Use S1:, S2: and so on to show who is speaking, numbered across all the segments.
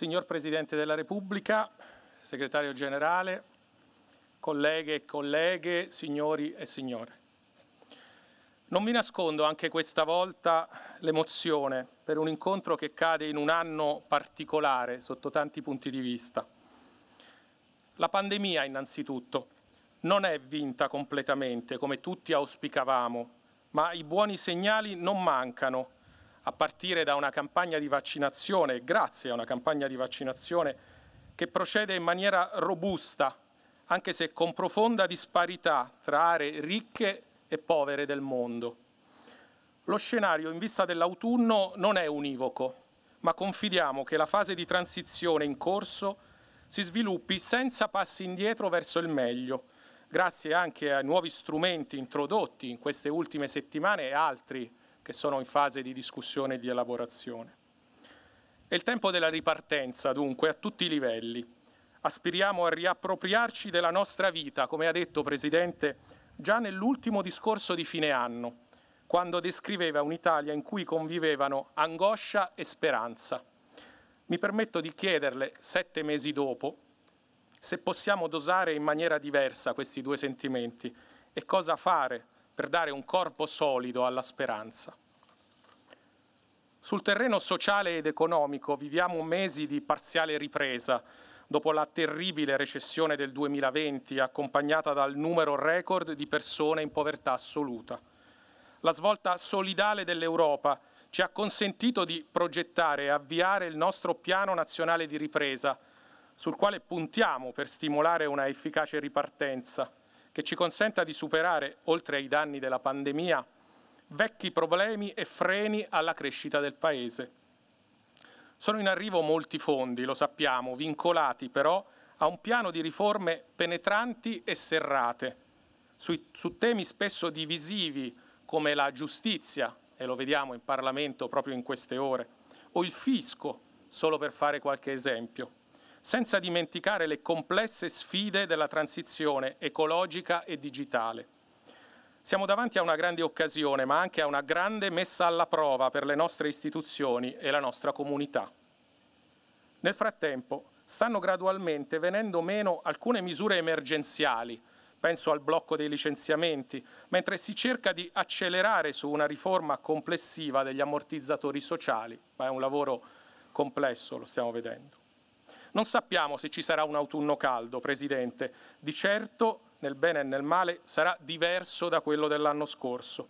S1: Signor Presidente della Repubblica, Segretario Generale, colleghe e colleghe, signori e signore. Non vi nascondo anche questa volta l'emozione per un incontro che cade in un anno particolare sotto tanti punti di vista. La pandemia, innanzitutto, non è vinta completamente come tutti auspicavamo, ma i buoni segnali non mancano, a partire da una campagna di vaccinazione, grazie a una campagna di vaccinazione che procede in maniera robusta, anche se con profonda disparità tra aree ricche e povere del mondo. Lo scenario in vista dell'autunno non è univoco, ma confidiamo che la fase di transizione in corso si sviluppi senza passi indietro verso il meglio, grazie anche ai nuovi strumenti introdotti in queste ultime settimane e altri che sono in fase di discussione e di elaborazione. È il tempo della ripartenza, dunque, a tutti i livelli. Aspiriamo a riappropriarci della nostra vita, come ha detto Presidente già nell'ultimo discorso di fine anno, quando descriveva un'Italia in cui convivevano angoscia e speranza. Mi permetto di chiederle, sette mesi dopo, se possiamo dosare in maniera diversa questi due sentimenti e cosa fare per dare un corpo solido alla speranza. Sul terreno sociale ed economico viviamo mesi di parziale ripresa dopo la terribile recessione del 2020 accompagnata dal numero record di persone in povertà assoluta. La svolta solidale dell'Europa ci ha consentito di progettare e avviare il nostro piano nazionale di ripresa, sul quale puntiamo per stimolare una efficace ripartenza che ci consenta di superare, oltre ai danni della pandemia, vecchi problemi e freni alla crescita del Paese. Sono in arrivo molti fondi, lo sappiamo, vincolati però a un piano di riforme penetranti e serrate, su, su temi spesso divisivi come la giustizia, e lo vediamo in Parlamento proprio in queste ore, o il fisco, solo per fare qualche esempio senza dimenticare le complesse sfide della transizione ecologica e digitale. Siamo davanti a una grande occasione, ma anche a una grande messa alla prova per le nostre istituzioni e la nostra comunità. Nel frattempo stanno gradualmente venendo meno alcune misure emergenziali, penso al blocco dei licenziamenti, mentre si cerca di accelerare su una riforma complessiva degli ammortizzatori sociali, ma è un lavoro complesso, lo stiamo vedendo. Non sappiamo se ci sarà un autunno caldo, Presidente. Di certo, nel bene e nel male, sarà diverso da quello dell'anno scorso.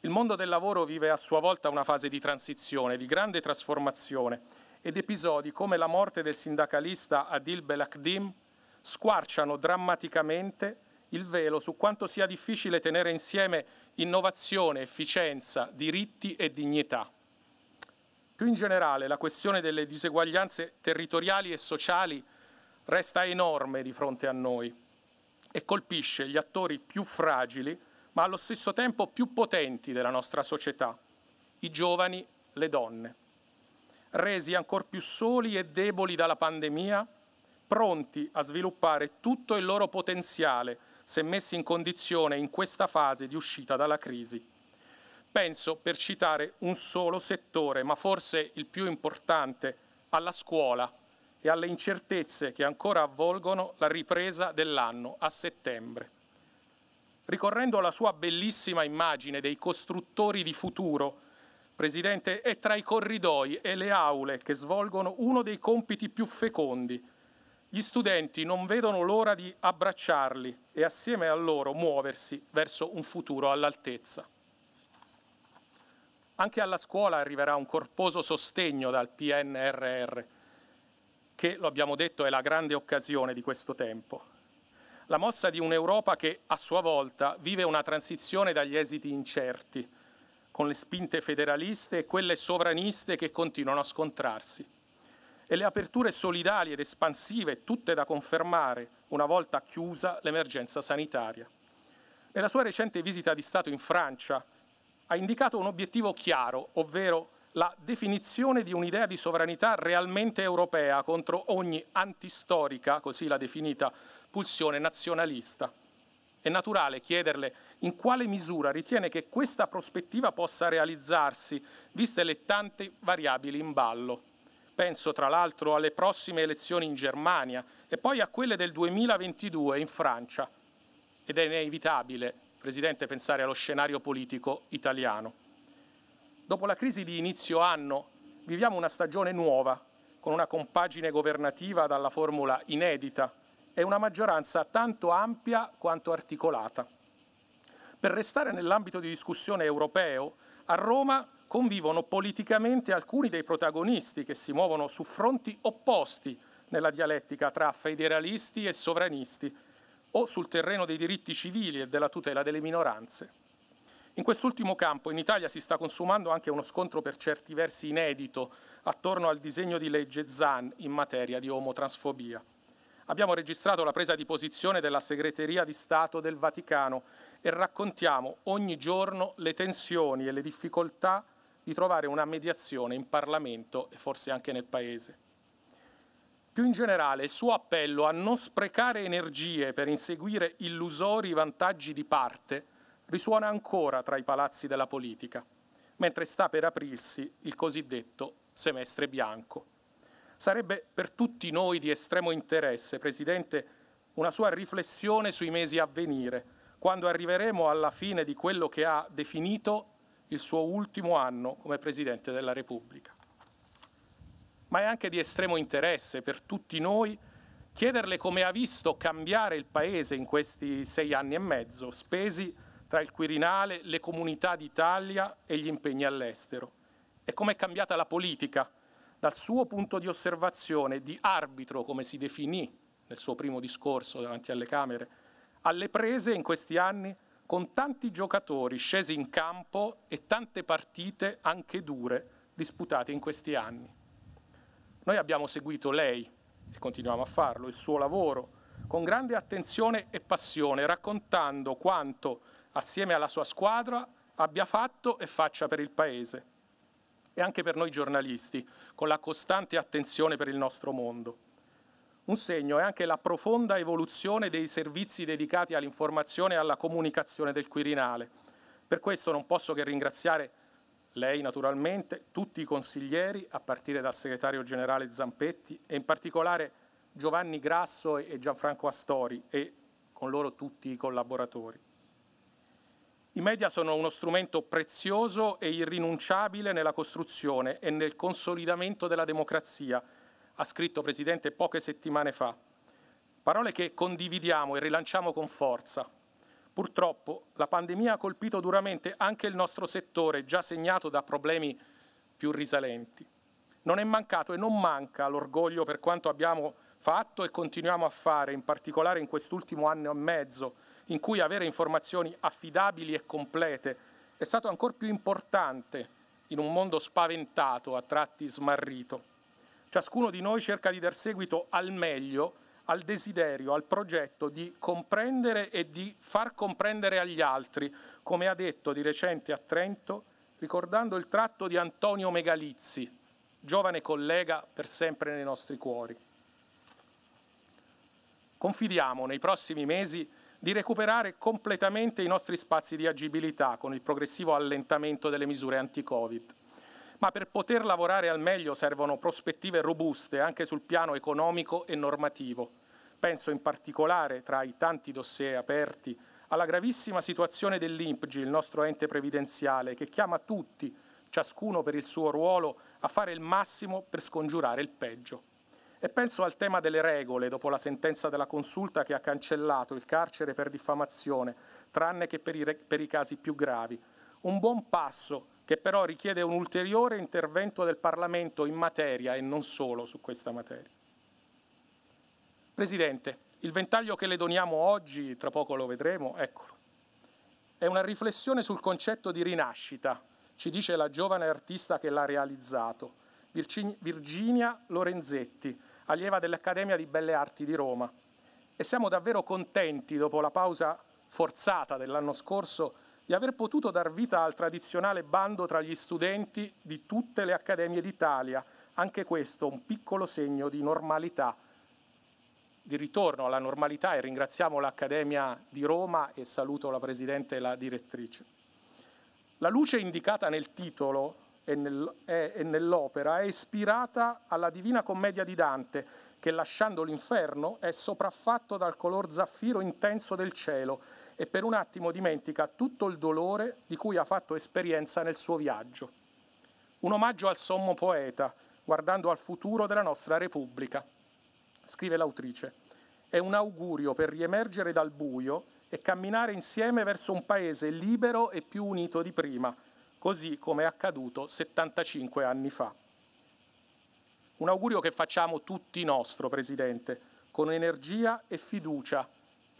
S1: Il mondo del lavoro vive a sua volta una fase di transizione, di grande trasformazione ed episodi come la morte del sindacalista Adil Belakdim squarciano drammaticamente il velo su quanto sia difficile tenere insieme innovazione, efficienza, diritti e dignità. Più in generale la questione delle diseguaglianze territoriali e sociali resta enorme di fronte a noi e colpisce gli attori più fragili ma allo stesso tempo più potenti della nostra società, i giovani, le donne, resi ancor più soli e deboli dalla pandemia, pronti a sviluppare tutto il loro potenziale se messi in condizione in questa fase di uscita dalla crisi. Penso, per citare un solo settore, ma forse il più importante, alla scuola e alle incertezze che ancora avvolgono la ripresa dell'anno a settembre. Ricorrendo alla sua bellissima immagine dei costruttori di futuro, Presidente, è tra i corridoi e le aule che svolgono uno dei compiti più fecondi. Gli studenti non vedono l'ora di abbracciarli e assieme a loro muoversi verso un futuro all'altezza. Anche alla scuola arriverà un corposo sostegno dal PNRR, che, lo abbiamo detto, è la grande occasione di questo tempo. La mossa di un'Europa che, a sua volta, vive una transizione dagli esiti incerti, con le spinte federaliste e quelle sovraniste che continuano a scontrarsi. E le aperture solidali ed espansive, tutte da confermare una volta chiusa l'emergenza sanitaria. Nella sua recente visita di Stato in Francia, ha indicato un obiettivo chiaro, ovvero la definizione di un'idea di sovranità realmente europea contro ogni antistorica, così l'ha definita, pulsione nazionalista. È naturale chiederle in quale misura ritiene che questa prospettiva possa realizzarsi, viste le tante variabili in ballo. Penso tra l'altro alle prossime elezioni in Germania e poi a quelle del 2022 in Francia. Ed è inevitabile, Presidente, pensare allo scenario politico italiano. Dopo la crisi di inizio anno viviamo una stagione nuova, con una compagine governativa dalla formula inedita e una maggioranza tanto ampia quanto articolata. Per restare nell'ambito di discussione europeo, a Roma convivono politicamente alcuni dei protagonisti che si muovono su fronti opposti nella dialettica tra federalisti e sovranisti o sul terreno dei diritti civili e della tutela delle minoranze. In quest'ultimo campo in Italia si sta consumando anche uno scontro per certi versi inedito attorno al disegno di legge ZAN in materia di omotransfobia. Abbiamo registrato la presa di posizione della Segreteria di Stato del Vaticano e raccontiamo ogni giorno le tensioni e le difficoltà di trovare una mediazione in Parlamento e forse anche nel Paese. Più in generale, il suo appello a non sprecare energie per inseguire illusori vantaggi di parte risuona ancora tra i palazzi della politica, mentre sta per aprirsi il cosiddetto semestre bianco. Sarebbe per tutti noi di estremo interesse, Presidente, una sua riflessione sui mesi a venire, quando arriveremo alla fine di quello che ha definito il suo ultimo anno come Presidente della Repubblica. Ma è anche di estremo interesse per tutti noi chiederle come ha visto cambiare il Paese in questi sei anni e mezzo, spesi tra il Quirinale, le comunità d'Italia e gli impegni all'estero, e come è cambiata la politica dal suo punto di osservazione, di arbitro, come si definì nel suo primo discorso davanti alle Camere, alle prese in questi anni con tanti giocatori scesi in campo e tante partite anche dure disputate in questi anni. Noi abbiamo seguito lei, e continuiamo a farlo, il suo lavoro, con grande attenzione e passione, raccontando quanto, assieme alla sua squadra, abbia fatto e faccia per il Paese. E anche per noi giornalisti, con la costante attenzione per il nostro mondo. Un segno è anche la profonda evoluzione dei servizi dedicati all'informazione e alla comunicazione del Quirinale. Per questo non posso che ringraziare lei naturalmente, tutti i consiglieri, a partire dal segretario generale Zampetti e in particolare Giovanni Grasso e Gianfranco Astori e con loro tutti i collaboratori. I media sono uno strumento prezioso e irrinunciabile nella costruzione e nel consolidamento della democrazia ha scritto Presidente poche settimane fa. Parole che condividiamo e rilanciamo con forza. Purtroppo la pandemia ha colpito duramente anche il nostro settore, già segnato da problemi più risalenti. Non è mancato e non manca l'orgoglio per quanto abbiamo fatto e continuiamo a fare, in particolare in quest'ultimo anno e mezzo, in cui avere informazioni affidabili e complete è stato ancora più importante in un mondo spaventato, a tratti smarrito. Ciascuno di noi cerca di dar seguito al meglio al desiderio, al progetto di comprendere e di far comprendere agli altri, come ha detto di recente a Trento, ricordando il tratto di Antonio Megalizzi, giovane collega per sempre nei nostri cuori. Confidiamo nei prossimi mesi di recuperare completamente i nostri spazi di agibilità con il progressivo allentamento delle misure anti-Covid ma per poter lavorare al meglio servono prospettive robuste anche sul piano economico e normativo. Penso in particolare, tra i tanti dossier aperti, alla gravissima situazione dell'INPGI, il nostro ente previdenziale, che chiama tutti, ciascuno per il suo ruolo, a fare il massimo per scongiurare il peggio. E penso al tema delle regole, dopo la sentenza della consulta che ha cancellato il carcere per diffamazione, tranne che per i, per i casi più gravi. Un buon passo che però richiede un ulteriore intervento del Parlamento in materia e non solo su questa materia. Presidente, il ventaglio che le doniamo oggi, tra poco lo vedremo, eccolo. È una riflessione sul concetto di rinascita, ci dice la giovane artista che l'ha realizzato, Virginia Lorenzetti, allieva dell'Accademia di Belle Arti di Roma. E siamo davvero contenti, dopo la pausa forzata dell'anno scorso, di aver potuto dar vita al tradizionale bando tra gli studenti di tutte le accademie d'Italia, anche questo un piccolo segno di normalità, di ritorno alla normalità e ringraziamo l'Accademia di Roma e saluto la Presidente e la Direttrice. La luce indicata nel titolo e, nel, e nell'opera è ispirata alla Divina Commedia di Dante, che lasciando l'inferno è sopraffatto dal color zaffiro intenso del cielo e per un attimo dimentica tutto il dolore di cui ha fatto esperienza nel suo viaggio. Un omaggio al sommo poeta, guardando al futuro della nostra Repubblica. Scrive l'autrice. È un augurio per riemergere dal buio e camminare insieme verso un paese libero e più unito di prima, così come è accaduto 75 anni fa. Un augurio che facciamo tutti nostro, Presidente, con energia e fiducia,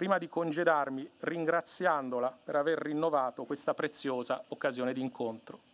S1: prima di congedarmi ringraziandola per aver rinnovato questa preziosa occasione di incontro.